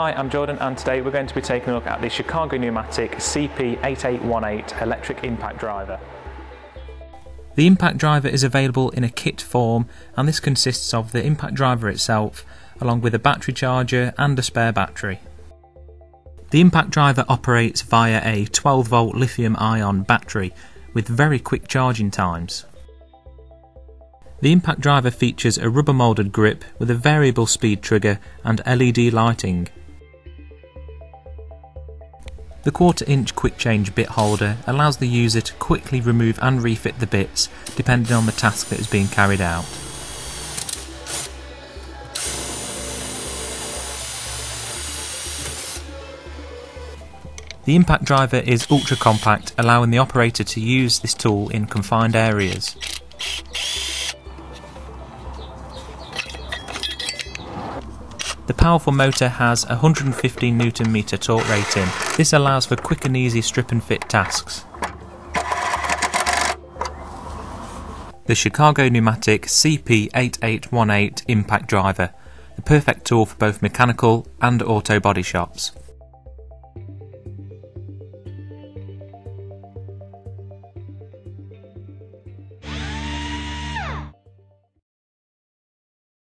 Hi, I'm Jordan and today we're going to be taking a look at the Chicago Pneumatic CP8818 electric impact driver. The impact driver is available in a kit form and this consists of the impact driver itself along with a battery charger and a spare battery. The impact driver operates via a 12 volt lithium ion battery with very quick charging times. The impact driver features a rubber moulded grip with a variable speed trigger and LED lighting. The quarter inch quick change bit holder allows the user to quickly remove and refit the bits depending on the task that is being carried out. The impact driver is ultra compact allowing the operator to use this tool in confined areas. The powerful motor has a 115 Nm torque rating. This allows for quick and easy strip and fit tasks. The Chicago Pneumatic CP8818 impact driver, the perfect tool for both mechanical and auto body shops.